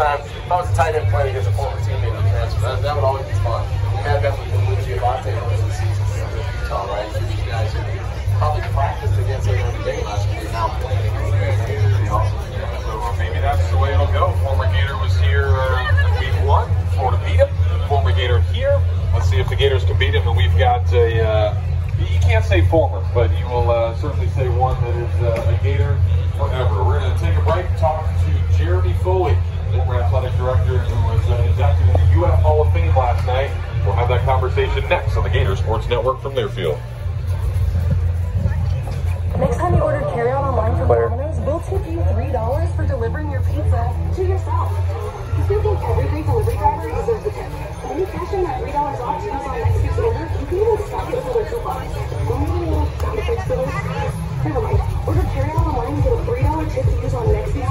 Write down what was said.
time, if I was a tight end playing against a former teammate on transfer, that, that would always be fun. We had that with Lucci Avante early the season with Utah, right? These guys probably practiced against him every day last year now playing against Gators. So maybe that's the way it'll go. Former Gator was here uh, week one, Florida beat him. Former Gator here. Let's see if the Gators can beat him. And we've got a, uh, you can't say former, but you will uh, certainly say one that is uh, a Gator forever. We're going to take a break talk to Jeremy Foley. conversation next on the Gator Sports Network from Learfield. Next time you order carryout online from Claire. Domino's, we'll tip you $3 for delivering your pizza to yourself. Because we think every great delivery driver deserves a tip. When you cash in that $3 off to use on next week's order, you can even stack it with. Don't a little box. Never mind. Order carryout online and get a $3 tip to use on next week's